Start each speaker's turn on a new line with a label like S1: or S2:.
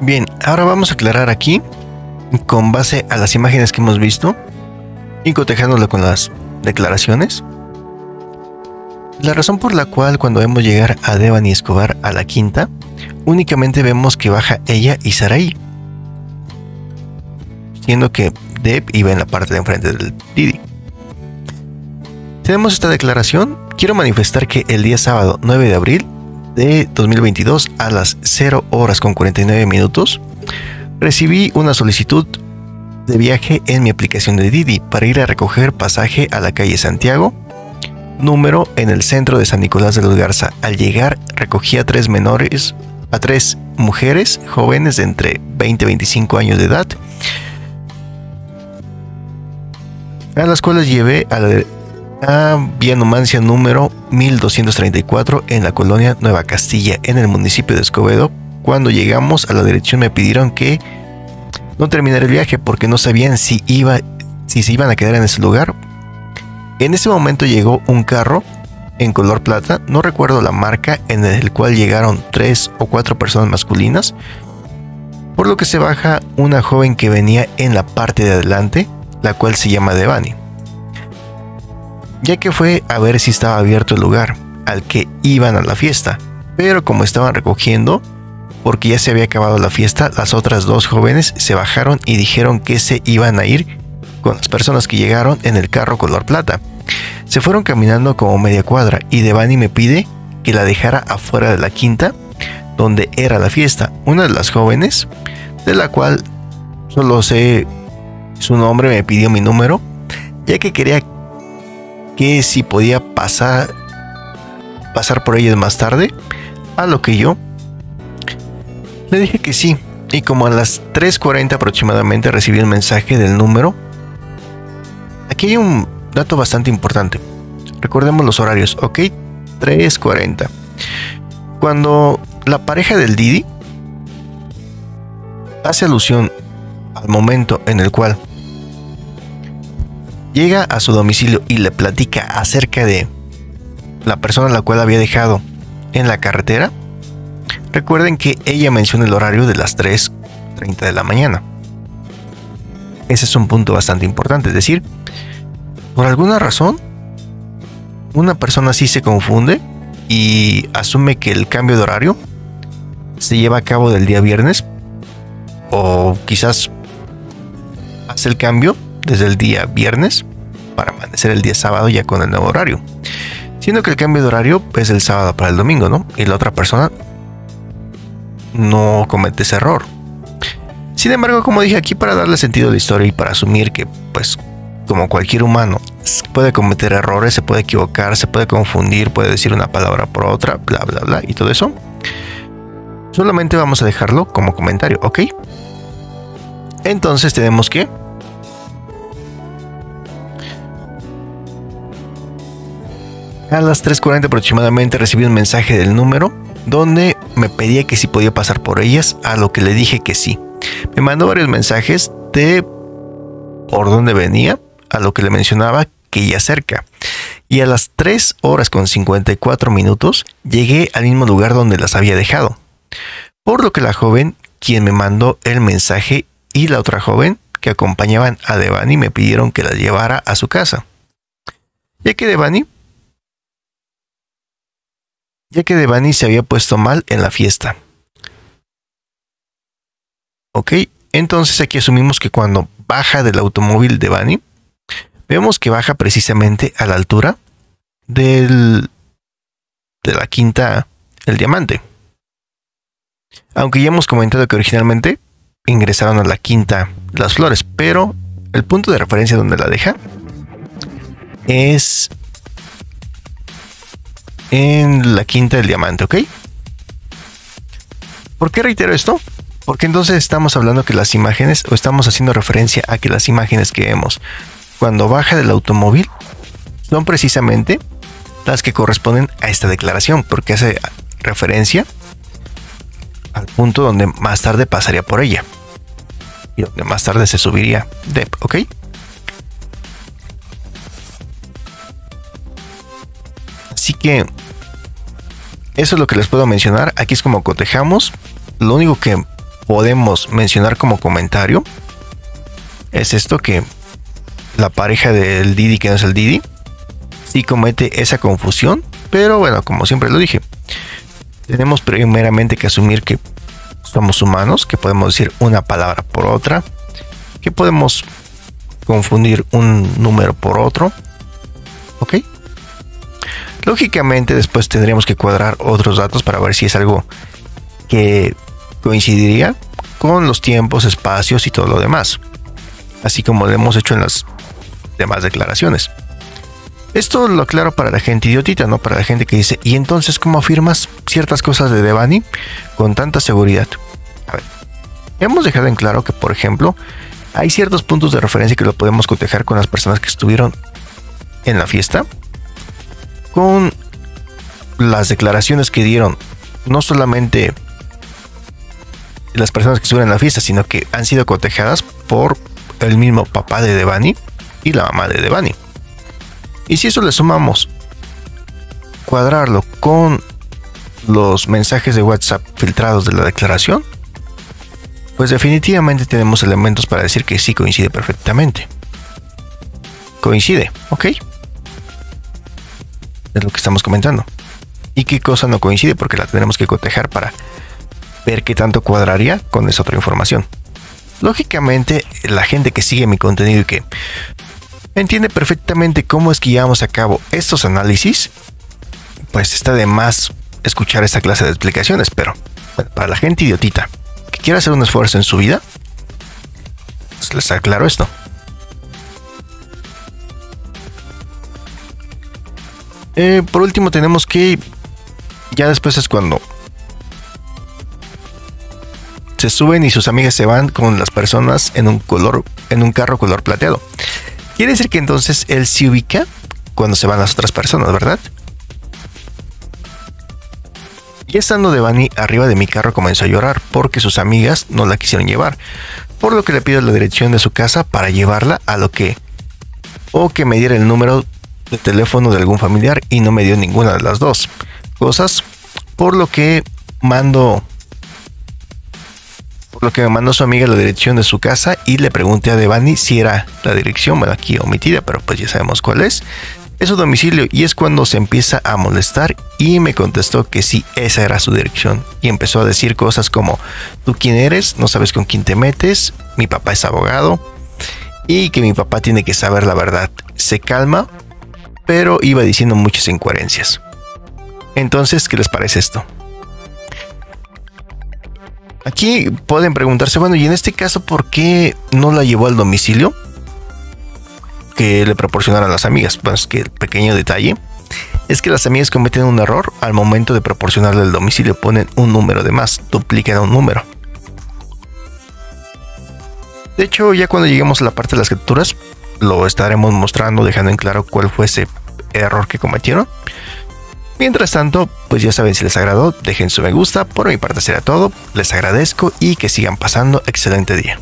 S1: Bien, ahora vamos a aclarar aquí, con base a las imágenes que hemos visto y cotejándolo con las declaraciones, la razón por la cual cuando vemos llegar a Devani Escobar a la quinta, únicamente vemos que baja ella y Saraí, siendo que Deb iba en la parte de enfrente del Didi. Tenemos esta declaración. Quiero manifestar que el día sábado 9 de abril de 2022 a las 0 horas con 49 minutos recibí una solicitud de viaje en mi aplicación de Didi para ir a recoger pasaje a la calle Santiago número en el centro de San Nicolás de los Garza. Al llegar recogí a tres menores, a tres mujeres jóvenes de entre 20 y 25 años de edad, a las cuales llevé a, la, a Vía Numancia número 1234 en la colonia Nueva Castilla, en el municipio de Escobedo. Cuando llegamos a la dirección me pidieron que no terminara el viaje porque no sabían si iba si se iban a quedar en ese lugar en ese momento llegó un carro en color plata, no recuerdo la marca, en el cual llegaron tres o cuatro personas masculinas, por lo que se baja una joven que venía en la parte de adelante, la cual se llama Devani, ya que fue a ver si estaba abierto el lugar al que iban a la fiesta, pero como estaban recogiendo, porque ya se había acabado la fiesta, las otras dos jóvenes se bajaron y dijeron que se iban a ir con las personas que llegaron en el carro color plata. Se fueron caminando como media cuadra y Devani me pide que la dejara afuera de la quinta donde era la fiesta. Una de las jóvenes, de la cual solo sé su nombre, me pidió mi número, ya que quería que si podía pasar pasar por ellas más tarde, a lo que yo le dije que sí. Y como a las 3.40 aproximadamente recibí el mensaje del número Aquí hay un dato bastante importante. Recordemos los horarios, ok, 3.40. Cuando la pareja del Didi hace alusión al momento en el cual llega a su domicilio y le platica acerca de la persona a la cual había dejado en la carretera, recuerden que ella menciona el horario de las 3.30 de la mañana. Ese es un punto bastante importante, es decir, por alguna razón, una persona así se confunde y asume que el cambio de horario se lleva a cabo del día viernes o quizás hace el cambio desde el día viernes para amanecer el día sábado ya con el nuevo horario. Siendo que el cambio de horario es el sábado para el domingo, ¿no? Y la otra persona no comete ese error. Sin embargo, como dije aquí, para darle sentido a la historia y para asumir que, pues, como cualquier humano, puede cometer errores, se puede equivocar, se puede confundir, puede decir una palabra por otra, bla, bla, bla, y todo eso. Solamente vamos a dejarlo como comentario, ¿ok? Entonces tenemos que... A las 3.40 aproximadamente recibí un mensaje del número donde me pedía que si podía pasar por ellas, a lo que le dije que sí. Me mandó varios mensajes de por dónde venía, a lo que le mencionaba que ya cerca. Y a las 3 horas con 54 minutos llegué al mismo lugar donde las había dejado. Por lo que la joven, quien me mandó el mensaje, y la otra joven que acompañaban a Devani me pidieron que la llevara a su casa. Ya que Devani ya que Devani se había puesto mal en la fiesta. Ok, entonces aquí asumimos que cuando baja del automóvil Devani, vemos que baja precisamente a la altura del, de la quinta El Diamante. Aunque ya hemos comentado que originalmente ingresaron a la quinta Las Flores, pero el punto de referencia donde la deja es en la quinta del diamante, ¿ok? ¿Por qué reitero esto? Porque entonces estamos hablando que las imágenes, o estamos haciendo referencia a que las imágenes que vemos cuando baja del automóvil son precisamente las que corresponden a esta declaración, porque hace referencia al punto donde más tarde pasaría por ella y donde más tarde se subiría Depp, ¿ok? Que eso es lo que les puedo mencionar. Aquí es como cotejamos. Lo único que podemos mencionar como comentario es esto que la pareja del Didi que no es el Didi sí comete esa confusión, pero bueno, como siempre lo dije, tenemos primeramente que asumir que somos humanos, que podemos decir una palabra por otra, que podemos confundir un número por otro, ¿ok? Lógicamente después tendríamos que cuadrar otros datos para ver si es algo que coincidiría con los tiempos, espacios y todo lo demás, así como lo hemos hecho en las demás declaraciones. Esto lo aclaro para la gente idiotita, no para la gente que dice, ¿y entonces cómo afirmas ciertas cosas de Devani con tanta seguridad? A ver, hemos dejado en claro que, por ejemplo, hay ciertos puntos de referencia que lo podemos cotejar con las personas que estuvieron en la fiesta, con las declaraciones que dieron, no solamente las personas que estuvieron en la fiesta, sino que han sido cotejadas por el mismo papá de Devani y la mamá de Devani. Y si eso le sumamos cuadrarlo con los mensajes de WhatsApp filtrados de la declaración, pues definitivamente tenemos elementos para decir que sí coincide perfectamente. Coincide, ¿ok? Es lo que estamos comentando. ¿Y qué cosa no coincide? Porque la tenemos que cotejar para ver qué tanto cuadraría con esa otra información. Lógicamente, la gente que sigue mi contenido y que entiende perfectamente cómo es que llevamos a cabo estos análisis, pues está de más escuchar esta clase de explicaciones, pero para la gente idiotita que quiera hacer un esfuerzo en su vida, pues les aclaro esto. Eh, por último tenemos que ya después es cuando se suben y sus amigas se van con las personas en un color en un carro color plateado. Quiere decir que entonces él se ubica cuando se van las otras personas, ¿verdad? Y estando Devani arriba de mi carro comenzó a llorar porque sus amigas no la quisieron llevar, por lo que le pido la dirección de su casa para llevarla a lo que o que me diera el número de teléfono de algún familiar y no me dio ninguna de las dos cosas, por lo que mando lo que me mandó su amiga la dirección de su casa y le pregunté a Devani si era la dirección, bueno, aquí omitida, pero pues ya sabemos cuál es. Es su domicilio y es cuando se empieza a molestar y me contestó que sí, esa era su dirección. Y empezó a decir cosas como, ¿tú quién eres? No sabes con quién te metes, mi papá es abogado y que mi papá tiene que saber la verdad. Se calma, pero iba diciendo muchas incoherencias. Entonces, ¿qué les parece esto? Aquí pueden preguntarse, bueno, y en este caso, ¿por qué no la llevó al domicilio? Que le proporcionaron las amigas. Pues que el pequeño detalle es que las amigas cometen un error al momento de proporcionarle el domicilio, ponen un número de más, duplican un número. De hecho, ya cuando lleguemos a la parte de las escrituras, lo estaremos mostrando, dejando en claro cuál fue ese error que cometieron. Mientras tanto, pues ya saben si les agradó, dejen su me gusta. Por mi parte será todo. Les agradezco y que sigan pasando excelente día.